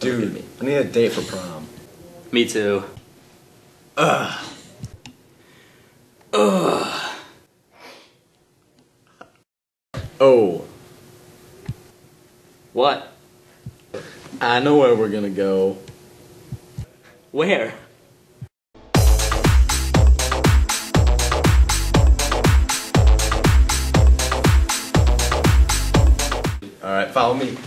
Dude, I need a date for prom. Me too. Ugh. Ugh. Oh, What? I know where we're gonna go. Where? Alright, follow me.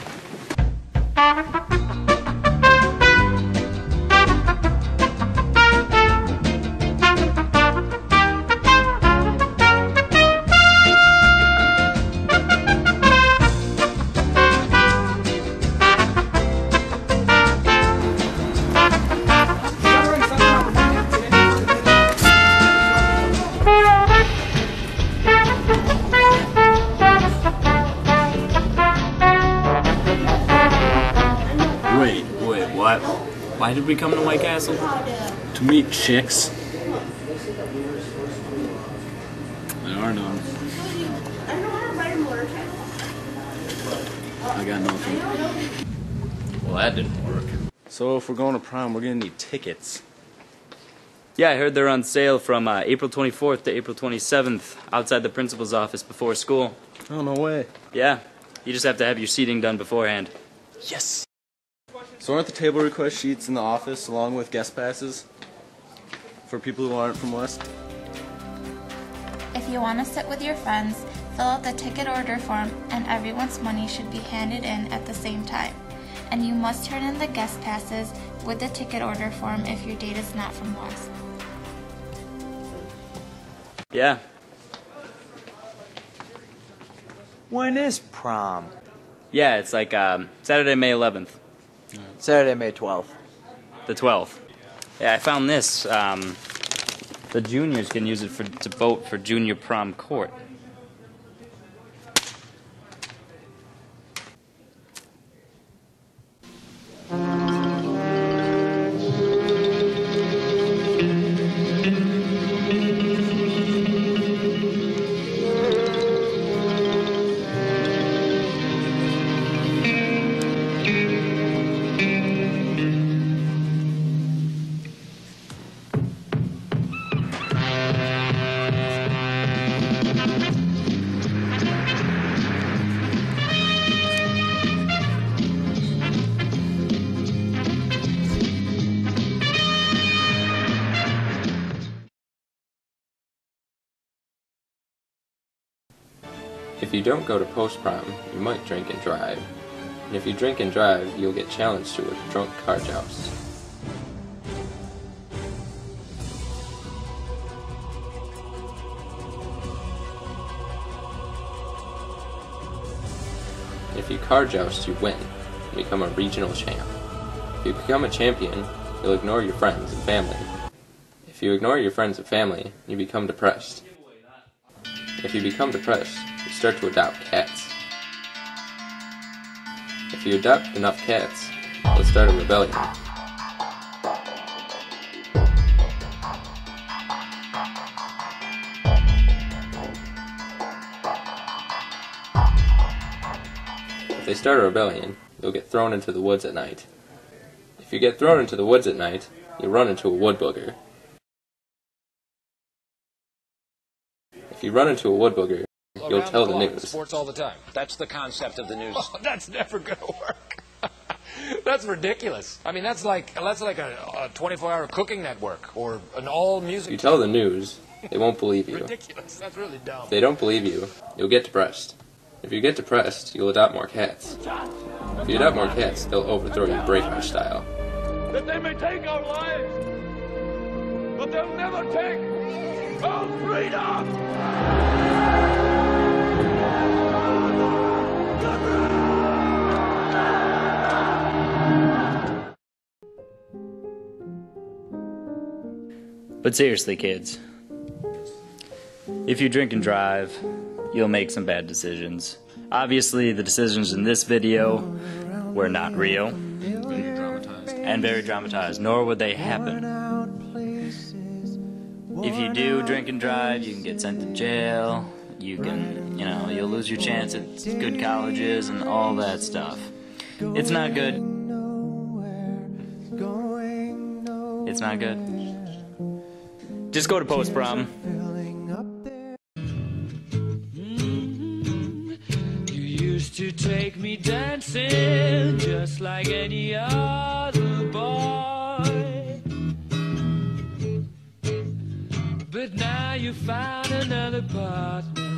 Wait, what? Why did we come to White Castle? To meet chicks. There are none. I got nothing. Well, that didn't work. So if we're going to prom, we're gonna need tickets. Yeah, I heard they're on sale from uh, April 24th to April 27th outside the principal's office before school. Oh, no way. Yeah, you just have to have your seating done beforehand. Yes. So aren't the table request sheets in the office along with guest passes? For people who aren't from West? If you want to sit with your friends, fill out the ticket order form and everyone's money should be handed in at the same time. And you must turn in the guest passes with the ticket order form if your date is not from West. Yeah, When is prom? yeah, it's like um, Saturday, May 11th, Saturday, May 12th. the 12th. Yeah, I found this. Um, the juniors can use it for to vote for junior prom court. If you don't go to post prom, you might drink and drive. And if you drink and drive, you'll get challenged to a drunk car joust. If you car joust, you win. You become a regional champ. If you become a champion, you'll ignore your friends and family. If you ignore your friends and family, you become depressed. If you become depressed, you start to adopt cats. If you adopt enough cats, you'll start a rebellion. If they start a rebellion, you'll get thrown into the woods at night. If you get thrown into the woods at night, you'll run into a wood booger. If you run into a wood booger, you'll tell the clock, news. Sports all the time. That's the concept of the news. Oh, that's never going to work. that's ridiculous. I mean, that's like that's like a, a 24-hour cooking network or an all-music. you tell the news, they won't believe you. Ridiculous. That's really dumb. If they don't believe you, you'll get depressed. If you get depressed, you'll adopt more cats. If you adopt more cats, they'll overthrow you Braveheart style. that they may take our lives, but they'll never take our freedom. But seriously, kids, if you drink and drive, you'll make some bad decisions. Obviously, the decisions in this video were not real and very dramatized, nor would they happen if you do drink and drive, you can get sent to jail. You can, you know, you'll lose your chance at good colleges and all that stuff. It's not good. It's not good. Just go to post prom. You used to take me dancing just like any other boy. But now you found another partner.